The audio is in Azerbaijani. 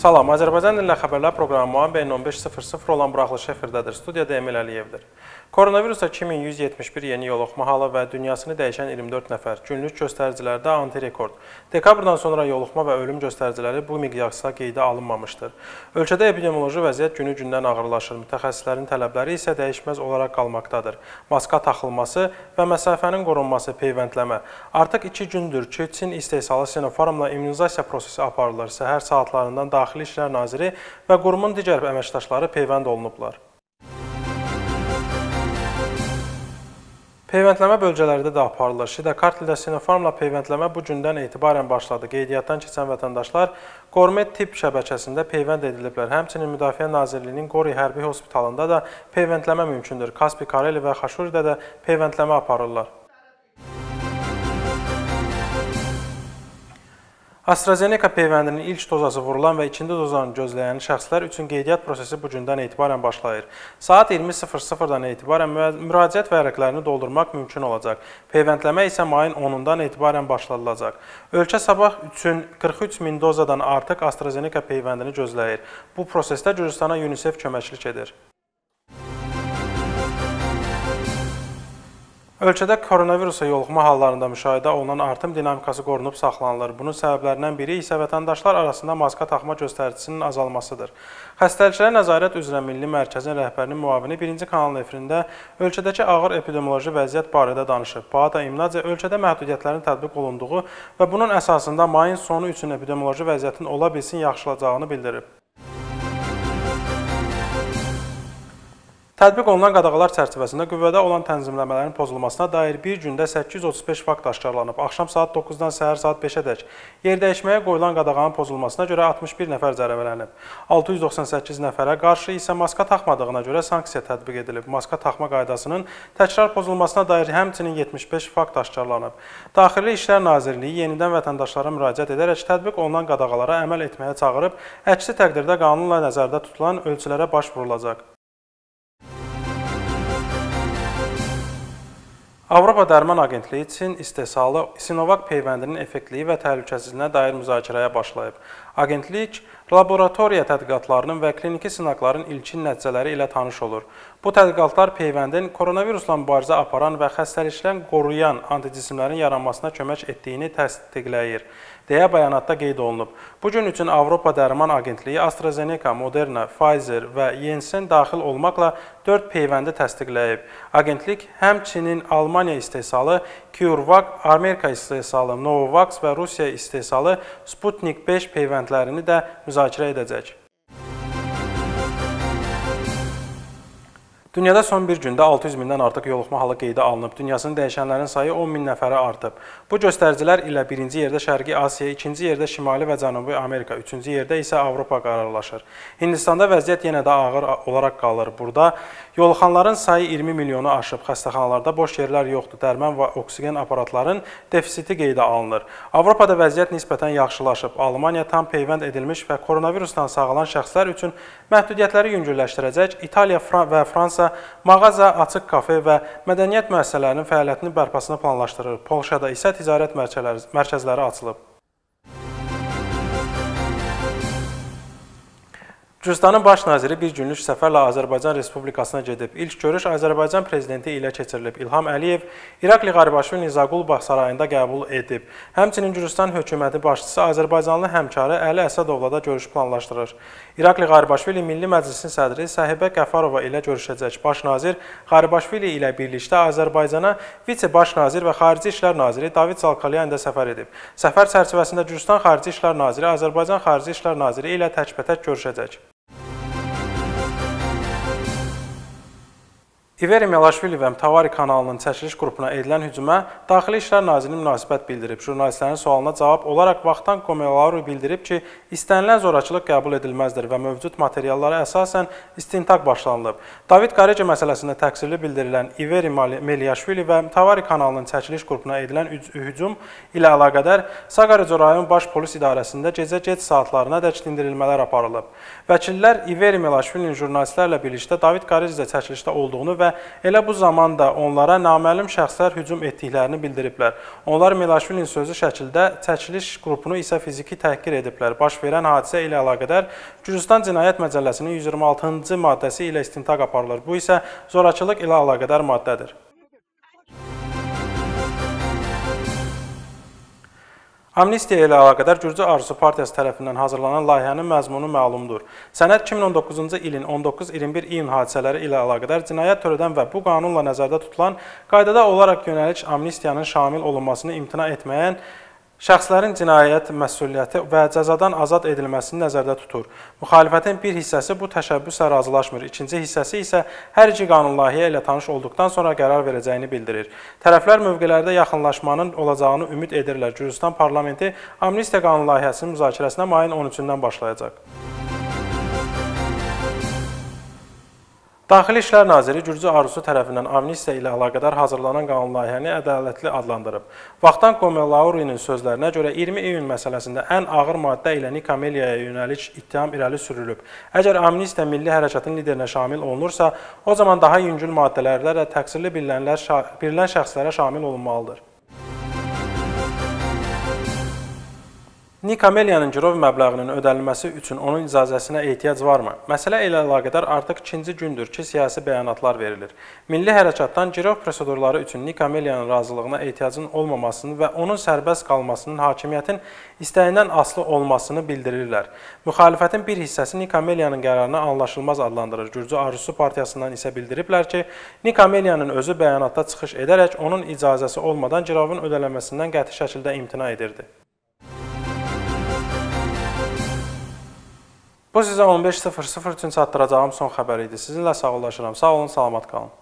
Salam, Azərbaycan dilində xəbərlər proqramı Muambeyin 15.00 olan buraxılışı efirdədir. Studiyada Emil Əliyevdir. Koronavirusda 2171 yeni yoluxma halı və dünyasını dəyişən 24 nəfər, günlük göstəricilərdə antirekord. Dekabrdan sonra yoluxma və ölüm göstəriciləri bu miqyasda qeydə alınmamışdır. Ölkədə epidemioloji vəziyyət günü-gündən ağırlaşır. Mütəxəssislərin tələbləri isə dəyişməz olaraq qalmaqdadır. Maska taxılması və məsafənin qorunması, peyvəndləmə. Artıq 2 gündür ki, Çin istehsalı Sinopharmla immunizasiya prosesi aparılır. Səhər saatlarından Daxili İşlər Naziri və qurumun digər əməkdaşları peyvənd olunublar. Peyvəndləmə bölgələrdə də aparılır. Şidə Kartlidə Sinopharmla peyvəndləmə bu gündən etibarən başladı. Qeydiyyatdan keçən vətəndaşlar Qormet tibb şəbəkəsində peyvənd ediliblər. Həmçinin Müdafiə Nazirliyinin Qori Hərbi Hospitalında da peyvəndləmə mümkündür. Kaspi Kareli və Xaşuridə də peyvəndləmə aparırlar. AstraZeneca peyvəndinin ilk dozası vurulan və ikinci dozanı gözləyən şəxslər üçün qeydiyyat prosesi bu gündən etibarən başlayır. Saat 20:00-dan etibarən müraciət vərəqlərini doldurmaq mümkün olacaq. Peyvəndləmə isə mayın 10-dan etibarən başladılacaq. Ölkə sabah üçün 43 min dozadan artıq AstraZeneca peyvəndini gözləyir. Bu prosesdə Gürcüstana UNICEF köməklik edir. Ölkədə koronavirusa yoluxma hallarında müşahidə olunan artım dinamikası qorunub saxlanılır. Bunun səbəblərindən biri isə vətəndaşlar arasında maska taxma göstəricisinin azalmasıdır. Xəstəliklərə nəzarət üzrə Milli Mərkəzin rəhbərinin müavini 1-ci kanal efirində ölkədəki ağır epidemioloji vəziyyət barədə danışıb. Bağda İmnacə ölkədə məhdudiyyətlərin tətbiq olunduğu və bunun əsasında mayın sonu üçün epidemioloji vəziyyətin ola bilsin yaxşılacağını bildirib. Tətbiq olunan qadağalar çərçivəsində qüvvədə olan tənzimləmələrin pozulmasına dair bir gündə 835 fakt aşkarlanıb. Axşam saat 9-dan səhər saat 5-ə dək yerdəyişməyə qoyulan qadağanın pozulmasına görə 61 nəfər cərimələnib. 698 nəfərə qarşı isə maska taxmadığına görə sanksiya tətbiq edilib. Maska taxma qaydasının təkrar pozulmasına dair həmçinin 75 fakt aşkarlanıb. Daxili İşlər Nazirliyi yenidən vətəndaşlara müraciət edərək tətbiq olunan qadağalara əməl etməyə çağırıb, əksi təqdirdə qanunla nəzərdə tutulan ölçülərə baş vurulacaq. Avropa Dərman Agentliyi Çin istehsalı Sinovac peyvəndinin effektliyi və təhlükəsizliyinə dair müzakirəyə başlayıb. Agentlik laboratoriya tədqiqatlarının və kliniki sınaqların ilkin nəticələri ilə tanış olur. Bu tədqiqatlar peyvəndin koronavirusla mübarizə aparan və xəstəlikdən qoruyan anticismlərin yaranmasına kömək etdiyini təsdiqləyir deyə bəyanatda qeyd olunub. Bu gün üçün Avropa Dərman Agentliyi AstraZeneca, Moderna, Pfizer və Janssen daxil olmaqla 4 peyvəndi təsdiqləyib. Agentlik həmçinin Almaniya istehsalı CureVac, Amerika istehsalı Novavax və Rusiya istehsalı Sputnik 5 peyvəndlərini də müzakirə edəcək. Dünyada son bir gündə 600 mindən artıq yoluxma halı qeydə alınıb. Dünyasını dəyişənlərin sayı 10 min nəfərə artıb. Bu göstəricilər ilə birinci yerdə Şərqi Asiya, ikinci yerdə Şimali və Cənubi Amerika, üçüncü yerdə isə Avropa qararlaşır. Hindistanda vəziyyət yenə də ağır olaraq qalır. Burada yoluxanların sayı 20 milyonu aşıb. Xəstəxanalarda boş yerlər yoxdur. Dərman və oksigen aparatların defisiti qeydə alınır. Avropada vəziyyət nisbətən yaxşılaşıb. Almaniya tam peyvənd edilmiş və koronavirusdan sağalan şəxslər üçün məhdudiyyətləri yüngülləşdirəcək. İtaliya və Fransa isə mağaza, açıq kafe və mədəniyyət müəssisələrinin fəaliyyətinin bərpasını planlaşdırır. Polşada isə ticarət mərkəzləri açılıb. Gürcüstanın baş naziri bir günlük səfərlə Azərbaycan Respublikasına gedib. İlk görüş Azərbaycan prezidenti ilə keçirilib. İlham Əliyev İrakli Qaribaşvili Nizaqulbağ sarayında qəbul edib. Həmçinin Gürcüstan hökuməti başçısı Azərbaycanlı həmkarı Əli Əsədovla da görüş planlaşdırır. İrakli Qaribaşvili Milli Məclisin sədri Sahibə Qəfarova ilə görüşəcək. Baş nazir Qaribaşvili ilə birlikdə Azərbaycana vitse-baş nazir və Xarici İşlər naziri David Zalkalyan da səfər edib. Səfər çərçivəsində Gürcüstan Xarici İşlər naziri Azərbaycan Xarici İşlər naziri ilə təkbətək görüşəcək. İveri Melaşvili və Mtavari kanalının çəkiliş qrupuna edilən hücuma Daxili İşlər Nazirinin münasibət bildirib. Jurnalistlərin sualına cavab olaraq Vaxtan Komelaru bildirib ki, istənilən zorakılıq qəbul edilməzdir və mövcud materiallara əsasən istintaq başlanılıb. David Qareca məsələsində təqsirli bildirilən İveri Meliyaşvili və Mtavari kanalının çəkiliş qrupuna edilən hücum ilə əlaqədar Saqarıcı rayon Baş Polis İdarəsində gecə-gec saatlarına dək dindirilmələr aparılıb. Vəkillər İveri Melaşvilinin jurnalistlərlə birlikdə David Qareca çəkilişdə olduğunu və və elə bu zaman da onlara naməlum şəxslər hücum etdiklərini bildiriblər. Onlar Milaşvilin sözü şəkildə çəkiliş qrupunu isə fiziki təhqir ediblər. Baş verən hadisə ilə əlaqədar Gürcüstan Cinayət Məcəlləsinin 126-cı maddəsi ilə istintaq aparılır. Bu isə zorakılıq ilə əlaqədar maddədir. Amnistiya ilə əlaqədar Gürcü Arzusu Partiyası tərəfindən hazırlanan layihənin məzmunu məlumdur. Sənəd 2019-cu ilin 19-21 iyun hadisələri ilə əlaqədar cinayət törədən və bu qanunla nəzərdə tutulan qaydada olaraq yönəlik amnistiyanın şamil olunmasını imtina etməyən şəxslərin cinayət məsuliyyəti və cəzadan azad edilməsini nəzərdə tutur. Müxalifətin bir hissəsi bu təşəbbüslə razılaşmır. İkinci hissəsi isə hər iki qanunlayihə ilə tanış olduqdan sonra qərar verəcəyini bildirir. Tərəflər mövqelərdə yaxınlaşmanın olacağını ümid edirlər. Gürcüstan parlamenti amnistiya qanunlayihəsinin müzakirəsinə mayın 13-dən başlayacaq. Daxili İşlər Naziri Gürcü Arzusu tərəfindən amnistiya ilə əlaqədar hazırlanan qanun layihəni ədalətli adlandırıb. Vaxtan Komelaurinin sözlərinə görə 20 iyun məsələsində ən ağır maddə ilə Nika Meliaya yönəlik ittiham irəli sürülüb. Əgər amnistiya milli hərəkatın liderinə şamil olunursa, o zaman daha yüngül maddələrlə də təqsirli bilinən şəxslərə şamil olunmalıdır. Nik Ameliyanın girov məbləğinin ödənilməsi üçün onun icazəsinə ehtiyac varmı? Məsələ ilə əlaqədar artıq ikinci gündür ki, siyasi bəyanatlar verilir. Milli hərəkatdan girov prosedurları üçün Nik Ameliyanın razılığına ehtiyacın olmamasını və onun sərbəst qalmasının hakimiyyətin istəyindən asılı olmasını bildirirlər. Müxalifətin bir hissəsi Nik Ameliyanın qərarını anlaşılmaz adlandırır. Gürcü Arzusu partiyasından isə bildiriblər ki, Nik Ameliyanın özü bəyanatda çıxış edərək onun icazəsi olmadan girovun ödənilməsindən qəti şəkildə imtina edirdi. Bu sizə 15.00 üçün çatdıracağım son xəbər idi. Sizinlə sağollaşıram. Sağ olun, salamat qalın.